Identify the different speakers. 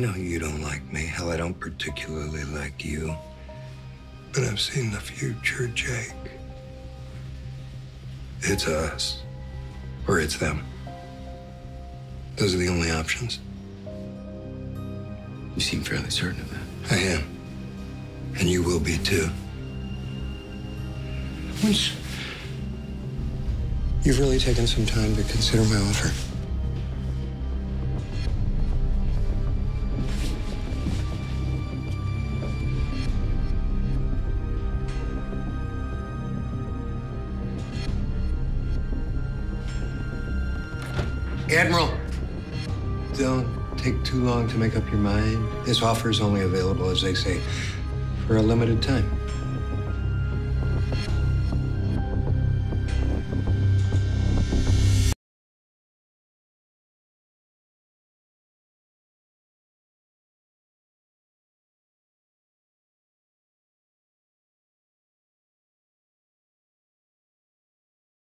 Speaker 1: know you don't like me. Hell, I don't particularly like you. But I've seen the future, Jake. It's us, or it's them. Those are the only options.
Speaker 2: You seem fairly certain of that.
Speaker 1: I am. And you will be too. Once you've really taken some time to consider my offer. Admiral, don't take too long to make up your mind. This offer is only available, as they say, for a limited time.